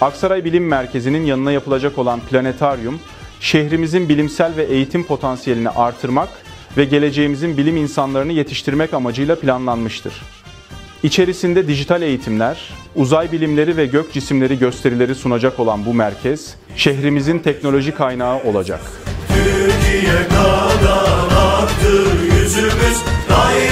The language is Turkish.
Aksaray Bilim Merkezi'nin yanına yapılacak olan planetaryum, şehrimizin bilimsel ve eğitim potansiyelini artırmak ve geleceğimizin bilim insanlarını yetiştirmek amacıyla planlanmıştır. İçerisinde dijital eğitimler, uzay bilimleri ve gök cisimleri gösterileri sunacak olan bu merkez, şehrimizin teknoloji kaynağı olacak. Türkiye kadar yüzümüz, dair